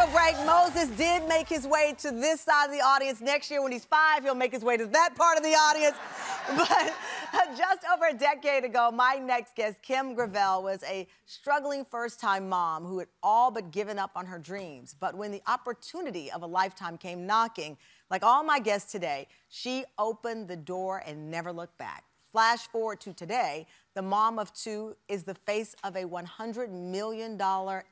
commercial break, Moses did make his way to this side of the audience. Next year, when he's five, he'll make his way to that part of the audience. But uh, just over a decade ago, my next guest, Kim Gravel, was a struggling first time mom who had all but given up on her dreams. But when the opportunity of a lifetime came knocking, like all my guests today, she opened the door and never looked back. Flash forward to today, the mom of two is the face of a $100 million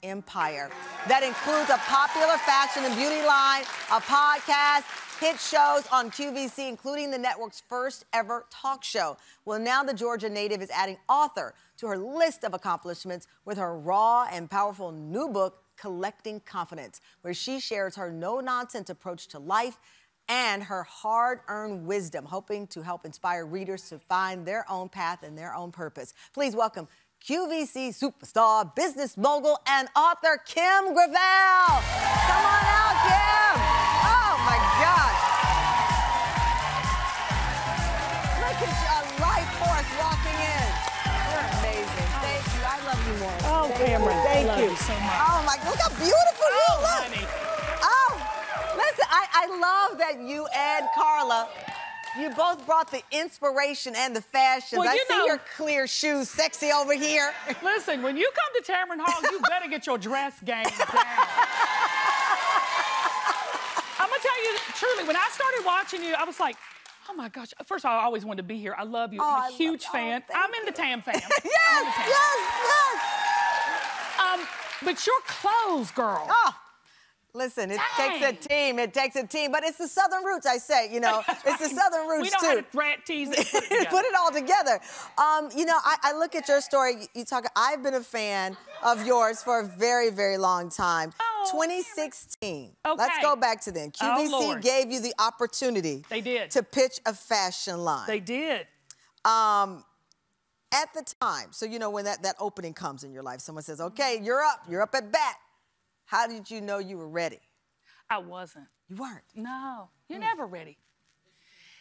empire that includes a popular fashion and beauty line, a podcast, hit shows on QVC, including the network's first ever talk show. Well, now the Georgia native is adding author to her list of accomplishments with her raw and powerful new book, Collecting Confidence, where she shares her no nonsense approach to life and her hard earned wisdom, hoping to help inspire readers to find their own path and their own purpose. Please welcome QVC superstar, business mogul, and author Kim Gravel. Come on out, Kim. Oh my God. Look at your life force walking in. You're amazing. Thank you. I love you more. Oh, Thank you. Tamron, Thank you. you so much. Oh my, look how beautiful you Oh, look. honey. Oh, I, I love that you and Carla, you both brought the inspiration and the fashion. Well, I see know- your clear shoes, sexy over here. Listen, when you come to Tamron Hall, you better get your dress game down. I'm gonna tell you truly, when I started watching you, I was like, oh my gosh. First of all, I always wanted to be here. I love you. Oh, I'm a huge oh, fan. thank I'm in the Tam fam. yes, yes, yes. Um, but your clothes, girl. Oh, listen, it takes a team. It takes a team, but it's the Southern roots. I say, you know, it's the Southern roots we know too. how to rat tease it. Put it. Put it all together. Um, you know, I, I look at your story. You, talk. I've been a fan of yours for a very, very long time. Oh, 2016. Let's go back to then. Oh, QVC Lord. gave you the opportunity. They did. To pitch a fashion line. They did. Um, at the time, so you know when that, that opening comes in your life, someone says, "Okay, you're up. You're up at bat." How did you know you were ready? I wasn't. You weren't. No, you're hmm. never ready.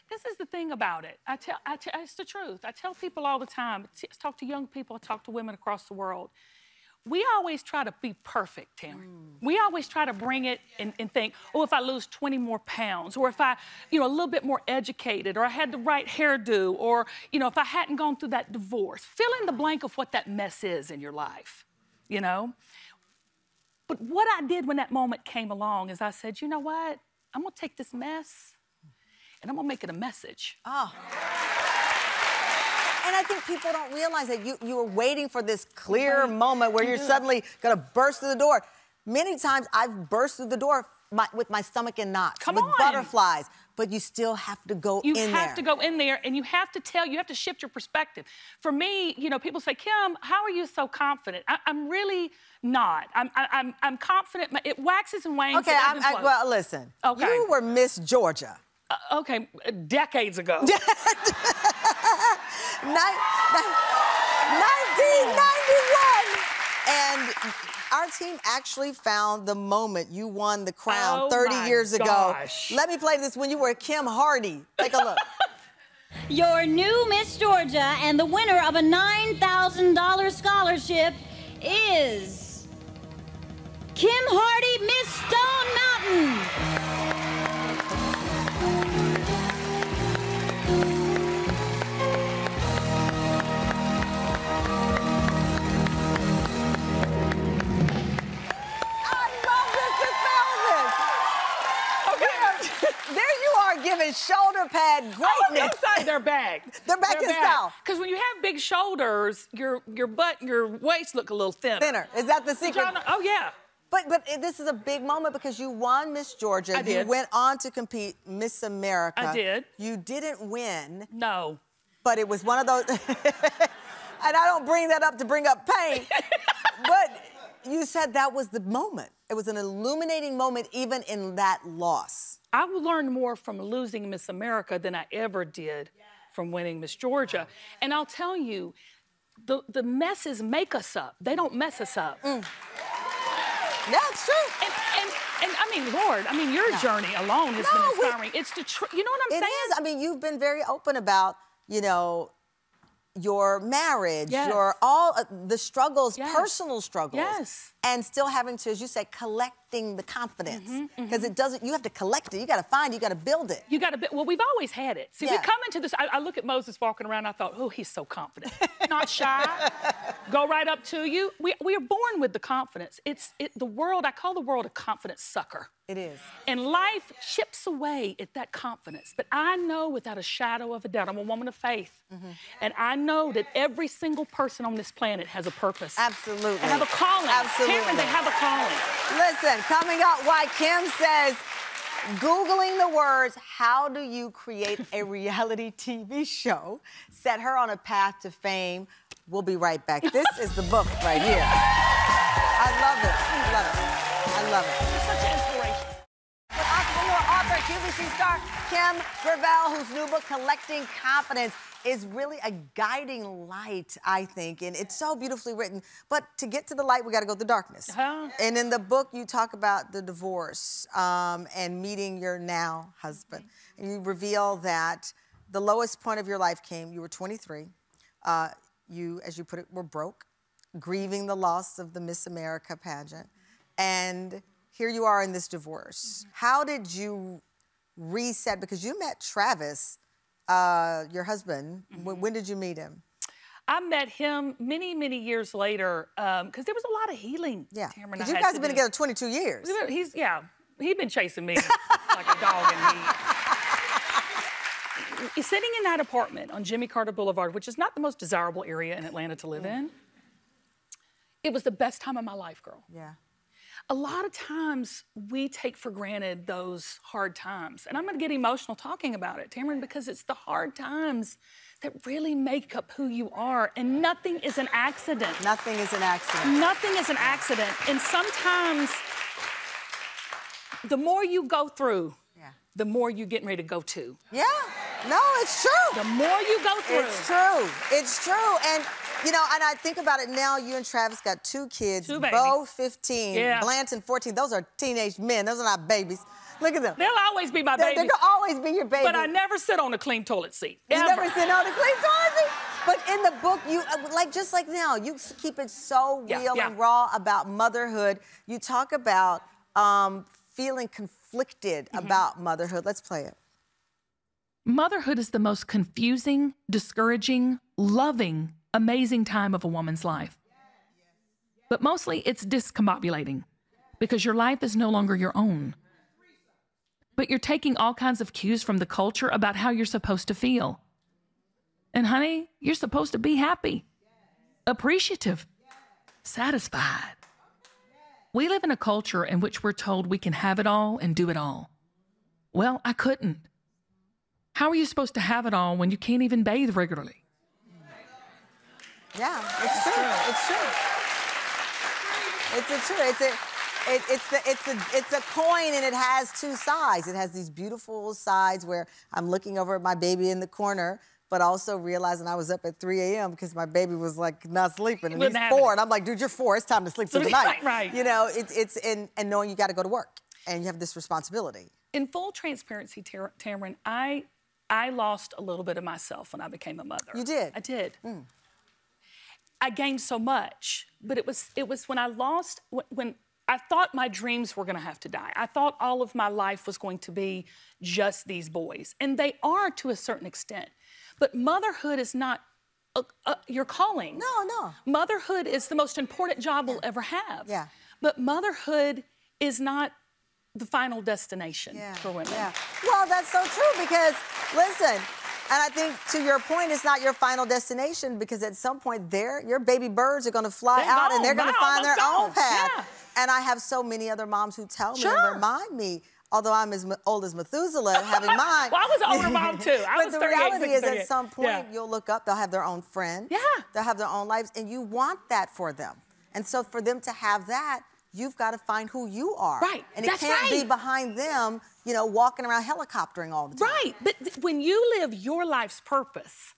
This is the thing about it. I tell, I tell, it's the truth. I tell people all the time. I talk to young people. I talk to women across the world. We always try to be perfect, Tamron. Hmm. We always try to bring it and, and think, oh, if I lose 20 more pounds, or if I, you know, a little bit more educated, or I had the right hairdo, or, you know, if I hadn't gone through that divorce. Fill in the blank of what that mess is in your life, you know? But what I did when that moment came along is I said, you know what? I'm gonna take this mess and I'm gonna make it a message. Oh. And I think people don't realize that you, you were waiting for this clear moment where You you're suddenly gonna burst through the door. Many times I've burst through the door my, with my stomach in knots, Come with on. butterflies, but you still have to go You in there. You have to go in there and you have to tell, you have to shift your perspective. For me, you know, people say, Kim, how are you so confident? I, I'm really not. I'm, I, I'm, I'm confident. It waxes and wanes. Okay, and I, well, listen. Okay. You were Miss Georgia. Uh, okay, decades ago. Nin- nin- 1991. And our team actually found the moment you won the crown Oh 30 my years ago. Let me play this when you were Kim Hardy. Take a look. Your new Miss Georgia and the winner of a $9,000 scholarship is Kim Hardy, Miss Stone Mountain. Their bag. They're back in style. Because when you have big shoulders, your your butt, and your waist look a little thinner. Thinner. Is that the secret? Oh yeah. But but this is a big moment because you won Miss Georgia. I did. You went on to compete Miss America. I did. You didn't win, No. but it was one of those. and I don't bring that up to bring up pain, but you said that was the moment. It was an illuminating moment, even in that loss. I learned more from losing Miss America than I ever did from winning Miss Georgia. And I'll tell you, the, the messes make us up. They don't mess us up. Mm. That's true. And, and, and I mean, Lord, I mean, your journey alone has No, been we- it's the truth. You know what I'm It saying? is. I mean, you've been very open about, you know, your marriage, Yes. your all uh, the struggles, Yes. personal struggles, Yes. And still having to, as you say, collecting the confidence because it doesn't. You have to collect it. You got to find. it, You got to build it. You got to well, we've always had it. See, we come into this, I, I look at Moses walking around, I thought, oh, he's so confident. Not shy, go right up to you. We, we are born with the confidence. It's it, the world, I call the world a confidence sucker. It is. And life chips away at that confidence. But I know without a shadow of a doubt, I'm a woman of faith. Mm-hmm. And I know that every single person on this planet has a purpose. Absolutely. They have a calling. Absolutely. Tamron, they have a calling. Listen, coming up, why Kim says, Googling the words, how do you create a reality TV show, set her on a path to fame. We'll be right back. This is the book right here. I love it. I love it. I love it. QVC star Kim Gravel, whose new book, Collecting Confidence, is really a guiding light, I think. And it's so beautifully written. But to get to the light, we got to go through the darkness. Uh-huh. And in the book, you talk about the divorce um, and meeting your now husband. And you reveal that the lowest point of your life came, you were 23. Uh, you, as you put it, were broke, grieving the loss of the Miss America pageant. And here you are in this divorce. How did you reset? Because you met Travis, uh, your husband. When, mm-hmm. when did you meet him? I met him many, many years later um, because there was a lot of healing. Yeah. Tamron you guys have been do. together 22 years. He's yeah. He'd been chasing me like a dog in heat. Sitting in that apartment on Jimmy Carter Boulevard, which is not the most desirable area in Atlanta to live mm. in, it was the best time of my life, girl. Yeah. A lot of times we take for granted those hard times. And I'm going to get emotional talking about it, Tamron, because it's the hard times that really make up who you are. And nothing is an accident. Nothing is an accident. Nothing is an accident. And sometimes the more you go through, Yeah. the more you're getting ready to go to. Yeah. No, it's true. The more you go through. It's true. It's true. And you know, and I think about it now. You and Travis got two kids. Two babies. Bo, 15. Yeah. Blanton, 14. Those are teenage men. Those are not babies. Look at them. They'll always be my They're, baby. they're gonna always be your baby. But I never sit on a clean toilet seat. You Ever. never sit on a clean toilet seat. But in the book, you uh, like just like now, you keep it so Yeah, real yeah. and raw about motherhood. You talk about um, feeling conflicted Mm-hmm. about motherhood. Let's play it. Motherhood is the most confusing, discouraging, loving, amazing time of a woman's life. But mostly it's discombobulating because your life is no longer your own. But you're taking all kinds of cues from the culture about how you're supposed to feel. And honey, you're supposed to be happy, appreciative, satisfied. We live in a culture in which we're told we can have it all and do it all. Well, I couldn't. How are you supposed to have it all when you can't even bathe regularly? Yeah, it's true. It's true. It's a true. It's a. It, it's the it's the it's a coin and it has two sides. It has these beautiful sides where I'm looking over at my baby in the corner, but also realizing I was up at 3 a.m. because my baby was like not sleeping and he's four, it. and I'm like, dude, you're four. It's time to sleep for the night. right. You know, it's it's and and knowing you got to go to work and you have this responsibility. In full transparency, Tar- Tamron, I I lost a little bit of myself when I became a mother. You did? I did. Hmm. I gained so much, but it was it was when I lost when, when I thought my dreams were going to have to die. I thought all of my life was going to be just these boys, and they are to a certain extent. But motherhood is not uh, uh, your calling. No, no. Motherhood is the most important job we'll ever have. Yeah. But motherhood is not the final destination for women. Yeah. Well, that's so true because listen, and I think to your point, it's not your final destination because at some point, there your baby birds are going to fly They're out and they're to find their own path. Yeah. And I have so many other moms who tell me Sure. and remind me. Although I'm as old as Methuselah, having mine. Well, I was an older mom, too. I but the reality is, at some point, Yeah. you'll look up. They'll have their own friends. Yeah. They'll have their own lives, and you want that for them. And so, for them to have that, you've got to find who you are. Right. And it can't be behind them, you know, walking around helicoptering all the time. Right. But when you live your life's purpose,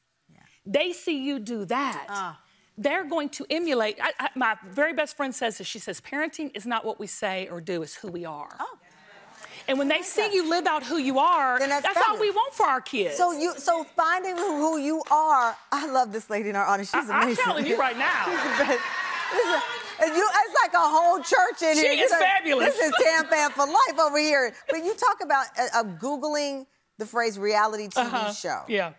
they see you do that. Ah. They're going to emulate. I, I, my very best friend says this. She says, parenting is not what we say or do, it's who we are. Oh. And when they see you live out who you are, that's that's, all we want for our kids. So you, so finding who, who you are. I love this lady in our audience. She's I- I'm telling you right now. She's the best. Listen, you, it's like a whole church in She here. You is know, fabulous. This is Tam Fam for life over here. But you talk about uh, uh, Googling the phrase reality TV Uh-huh. show. Yeah.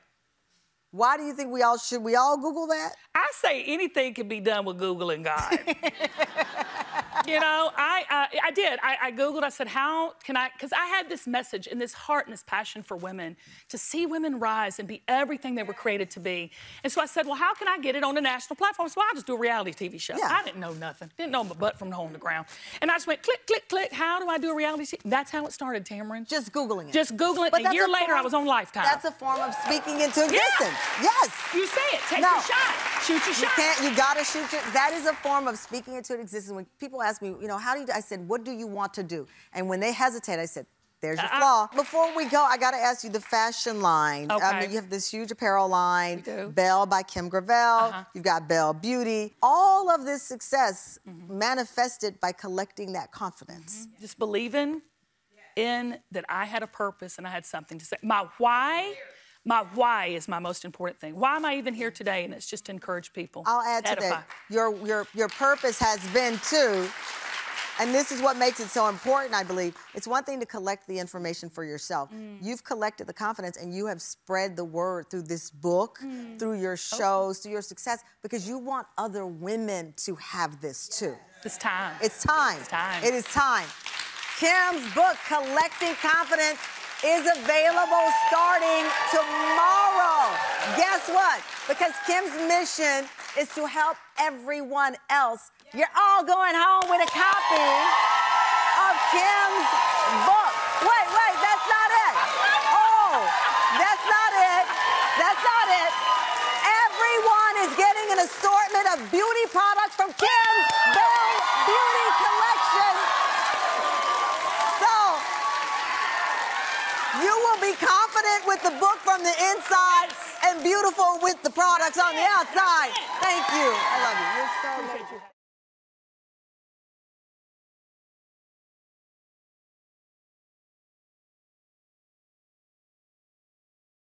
Why do you think we all should we all Google that? I say anything can be done with Googling God. you know, I uh, I did. I, I Googled. I said, how can I? Because I had this message and this heart and this passion for women to see women rise and be everything they were created to be. And so I said, well, how can I get it on a national platform? So I'll just do a reality TV show. Yeah. I didn't know nothing. Didn't know my butt from the hole in the ground. And I just went click, click, click. How do I do a reality? TV? That's how it started, Tamron. Just Googling it. Just Googling it. But A year later, form- I was on Lifetime. That's a form of speaking into existence. Yes. You say it. Take No. your shot. Shoot your You shot. can't. You gotta shoot your. That is a form of speaking into existence. When people ask me, you know, how do you? do I said, what do you want to do? And when they hesitate, I said. There's your Uh-uh. flaw. Before we go, I gotta ask you the fashion line. I Okay. mean, you have this huge apparel line, We do. Belle by Kim Gravel. Uh-huh. You've got Belle Beauty. All of this success Mm-hmm. manifested by collecting that confidence. just believing in that I had a purpose and I had something to say. My why, my why is my most important thing. Why am I even here today? And it's just to encourage people. I'll add to that. Your your your purpose has been to and this is what makes it so important, I believe. It's one thing to collect the information for yourself. Mm. You've collected the confidence and you have spread the word through this book, Mm. through your shows, through your success, because you want other women to have this too. It's time. It's time. It's time. It is time. Kim's book, Collecting Confidence, is available starting tomorrow. Guess what? Because Kim's mission is to help everyone else. You're all going home with a copy of Kim's book. Wait, wait, that's not it. Oh, that's not it. That's not it. Everyone is getting an assortment of beauty products from Kim's Belle Beauty Collection. So, you will be confident with the book from the inside and beautiful with the products on the outside. Thank you. I love you. You're so